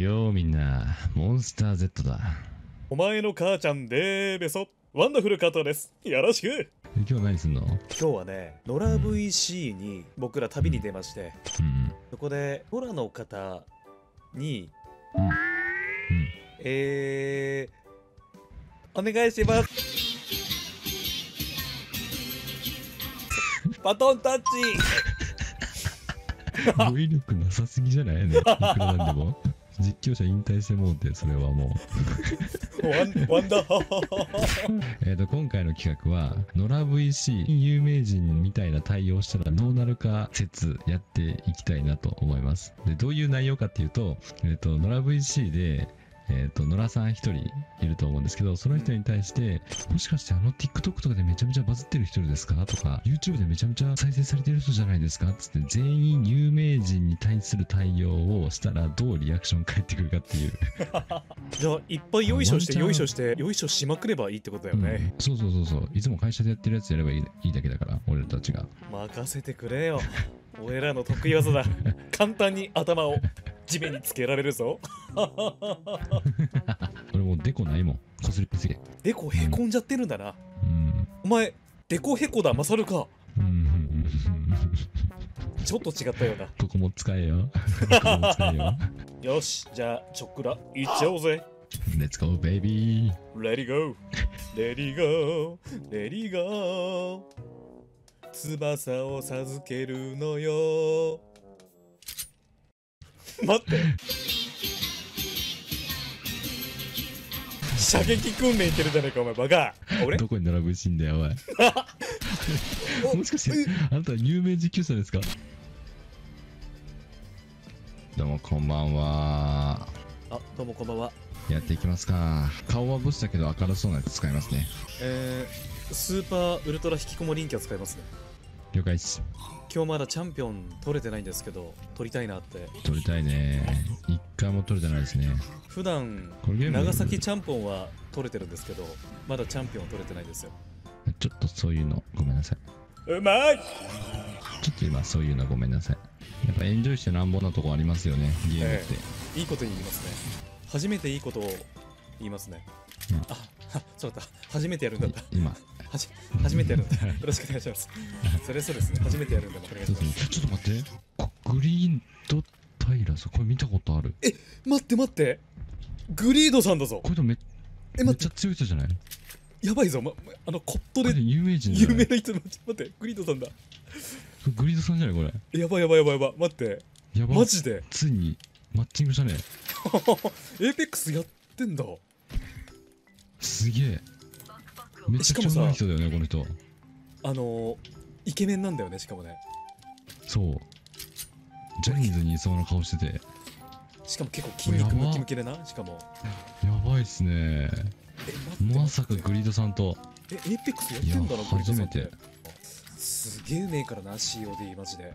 ようみんな、モンスター Z だ。お前の母ちゃんでーべそ。ワンダフル加藤です。よろしく。今日何すんの？今日はね、ノラ VC に僕ら旅に出まして、うん。そこでノラの方に、うん。えー、お願いします。バトンタッチ 語彙力なさすぎじゃない？ね。いくらなんでも。実況者引退してもうて、それはもう。ワンダハハハえっと、今回の企画は、ノラ VC 有名人みたいな対応したらどうなるか説やっていきたいなと思います。で、どういう内容かっていうと、えっと、ノラ VC で、えっと、ノラさん一人いると思うんですけど、その人に対して、もしかしてあの TikTok とかでめちゃめちゃバズってる人ですか？とか、YouTube でめちゃめちゃ再生されてる人じゃないですか？つって、全員有名人に対する対応をしたらどうリアクション返ってくるかっていう。じゃあいっぱいよいしょしてよいしょしてよいしょしまくればいいってことだよね、うんそうそうそうそう。いつも会社でやってるやつやればいいだけだから、俺たちが。任せてくれよ俺らの得意技だ簡単に頭を地面につけられるぞ俺もうデコないもん。こすりすぎ。デコへこんじゃってるんだなうん。お前デコへこだマサルかうん。ちょっと違ったようなここも使えよ。よ。よしじゃあちょっくらいっちゃおうぜ Let's go, baby! Ready go ready go ready go 翼を授けるのよ待って射撃訓練行ってるじゃねえかお前バカ俺？どこに並ぶしいんだよ、おい。もしかして、あなた有名実況者ですか？どうも、こんばんは。あどうもこんばんはやっていきますか。顔はブスだけど明るそうなやつ使いますね。えー、スーパーウルトラ引きこもりンキャ使いますね了解っす。今日まだチャンピオン取れてないんですけど取りたいなって取りたいね。一回も取れてないですね。普段長崎チャンピオンは取れてるんですけどまだチャンピオン取れてないんですよちょっとそういうのごめんなさい。うまいちょっと今そういうのごめんなさい。やっぱエンジョイしてなんぼなとこありますよね、ゲームって。いいこと言いますね初めていいことを言いますね、うんあはそうだった初めてやるんだった今、はじ初めてやるんだよろしくお願いします。それそうですね。初めてやるんだお願いしますちょっと待って。こグリーンドタイラーさん、これ見たことある。待って待って。グリードさんだぞ。これとめえめっちゃ強い人じゃない？やばいぞ、ま、あのコットでれ有名人有名な人待って。グリードさんだ。グリードさんじゃないこれ？やばいやばいやばいやばい。待って。やば。マジで？ついにマッチングしたね。エーペックスやってんだ。すげえ。めちゃくちゃ上手い人だよね、この人。あのー、イケメンなんだよねしかもねそう。ジャニーズにいそうな顔してて。しかも結構筋肉ムキムキでなしかもやばいっすね。まさかグリードさんと。えエーペックスやってんだなグリードさんって初めてすげえうめえからな COD マジで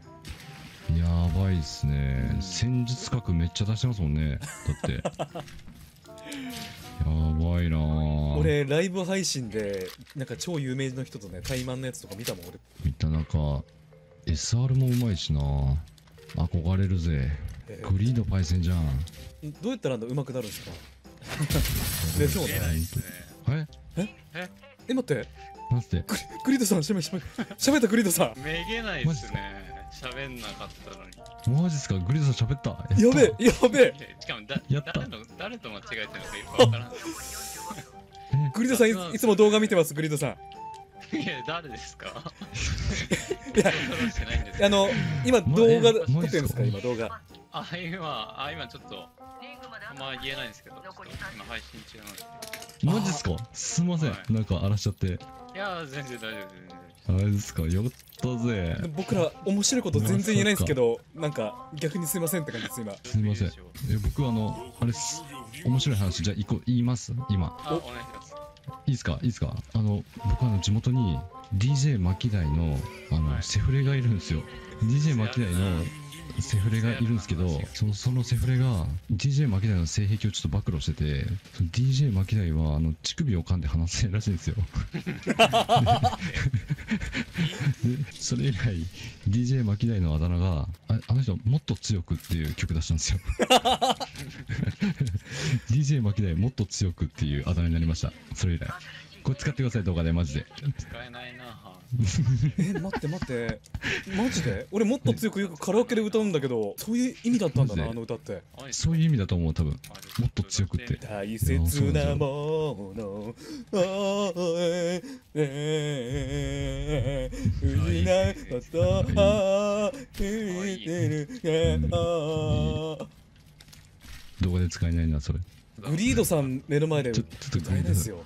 やばいっすねう。ん戦術核めっちゃ出してますもんね。だって。やばいな。ぁ。俺ライブ配信でなんか超有名の人とね対マンのやつとか見たもん俺。見た中 SR もうまいしな。憧れるぜ。えグリードパイセンじゃん。どうやったらあの上手くなるんですか？でしょうねえ？え？待って。なんつってグリードさんしゃべしゃべしゃべったグリードさん。めげないっすね。喋んなかったのに。マジっすか？グリードさん喋った？やべえやべえ。しかもだやった。誰の誰と間違えてるのかよくわからん。グリードさんいいつも動画見てますグリードさん。いや、誰ですか？いやあの今ま動画え撮ってるんですか？今動画あ、今、あ、今ちょっと、あんま言えないんですけど、今配信中なので。マジっすか？すいません。はい。なんか荒らしちゃって。いや、全然大丈夫、全然大丈あれですか？よかったぜ。僕ら面白いこと全然言えないんですけどなんか逆にすいませんって感じです今。夫。すいません。え僕あのあれっす。面白い話じゃあ一個言います？今。あ、お願いします。いいっすか？いいっすか？あの僕あの地元に DJ 巻台のあの、はい。セフレがいるんですよ。DJ 巻台のセフレがいるんですけどそのそのセフレが DJ 巻台の性癖をちょっと暴露しててその DJ 巻台はあの乳首を噛んで話せるらしいんですよ。それ以来 DJ 巻台のあだ名がああの人もっと強くっていう曲出したんですよ。DJ 巻きでもっと強くっていうあだ名になりました。それ以来。これ使ってください動画でマジで。使えないな。え待って待って。マジで？俺もっと強くよくカラオケで歌うんだけどそういう意味だったんだなあの歌って。そういう意味だと思う多分。もっと強くって。大切なものあええ失いことあ言ってるあ動画で使えないなそれグリードさん目の前でちょ歌えないですよ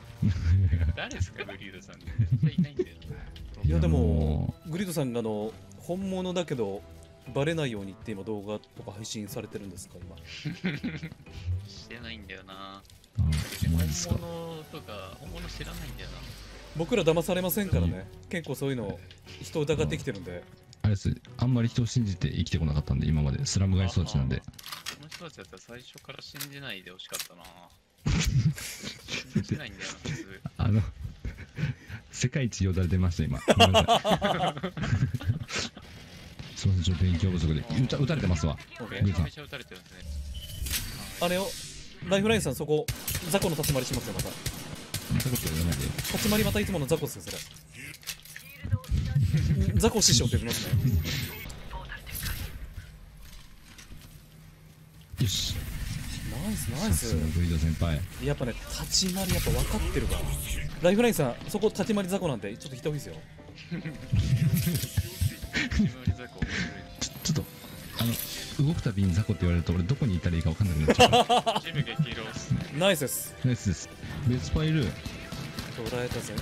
誰ですかグリードさん絶対いないんだよいやでももグリードさんがあの本物だけどバレないようにって今動画とか配信されてるんですか今？なしてないんだよな。本物とか本物知らないんだよな。僕ら騙されませんからね。結構そういうの人を疑ってきてるんで。あれです。あんまり人を信じて生きてこなかったんで今まで。スラム街育ちなんで。この人たちだったら最初から信じないでほしかったな。信じないんだよな普通。あの世界一よだれ出ました今。すいませんちょっと勉強不足で。撃た撃たれてますわ。ドさん。めちゃ撃たれてるんですね。あれをライフラインさんそこ雑魚の立ち回りしますよまた。そんなこと言わないで。立ち回りまたいつもの雑魚っすよそれ。雑魚師匠って呼びますね。よし。ナイスナイス。さすがグリード先輩。やっぱね立ち回りやっぱ分かってるわライフラインさんそこ立ち回り雑魚なんでちょっと引いた方がいいですよ。ちょっとあの動くたびに雑魚って言われると俺どこにいたらいいか分かんなくなっちゃう白いジム激色っすねナイスです。ナイスです。別パイル。捉えたぜ。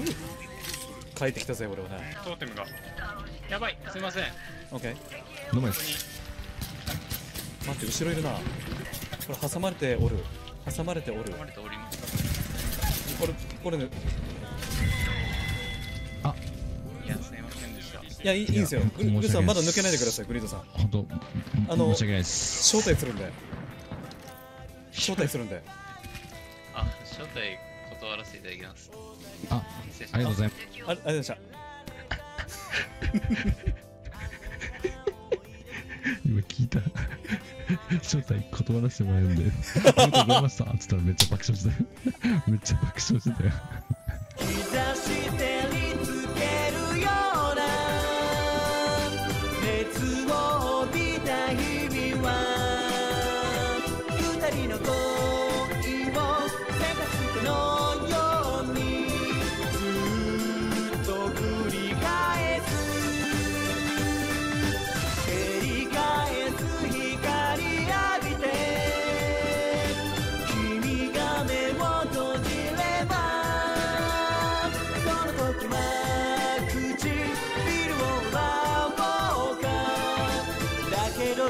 うん帰ってきたぜ俺はねトーテムが。やばい。すいません。OK どうもでここにす待って後ろいるな。これ挟まれておる。挟まれておる。挟まれておりますこれこれね。いやすいませんでしたいやいいいいんですよグリさんまだ抜けないでくださいグリードさん。本当あの申し訳ないです。招待するんで。招待するんで。あ招待断らせていただきます。あ失礼しありがとうございます。あありがとうございました。今聞いた 正体断らせてもらえるんで。ありがとうございました。っつったらめっちゃ爆笑してた。よめっちゃ爆笑してたよ。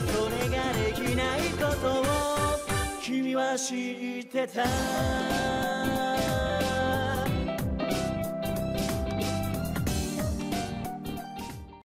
どそれができないことを君は知ってた。